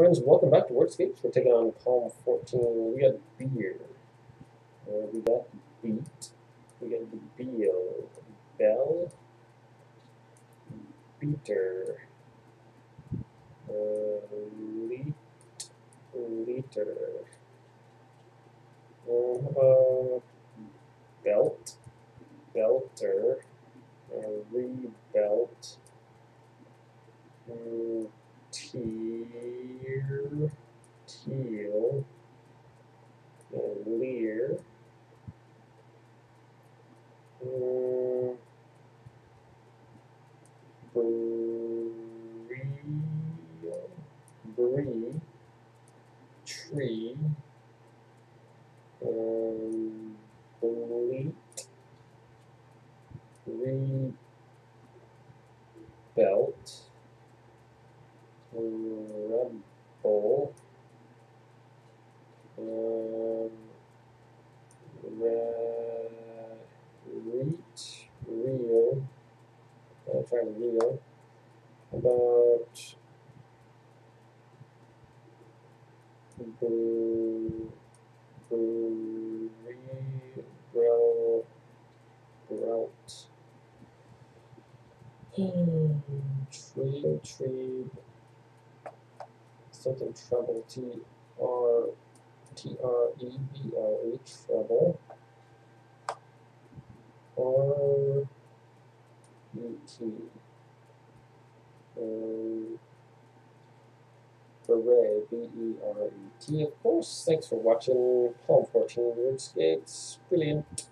Friends, welcome back to Wordscapes. We're taking on Palm 14. We got beer. Uh, we got beat. We got Beal. Bell. Beater. Uh, leet. Liter. Uh, about belt? Belter. Uh, rebelt. Mm, tear, teal, and leer. Uh, brie, brie, tree, um, bleat, rebelt, Red Bull, um, Reach, Real, I'll try Real, about Blue, Blue, Grel, Grout, Tree, Tree, something treble, T R T R E B L E treble, R E T, um, beret, B E R E T. Of course, thanks for watching Palm 14 Wordscapes. Brilliant.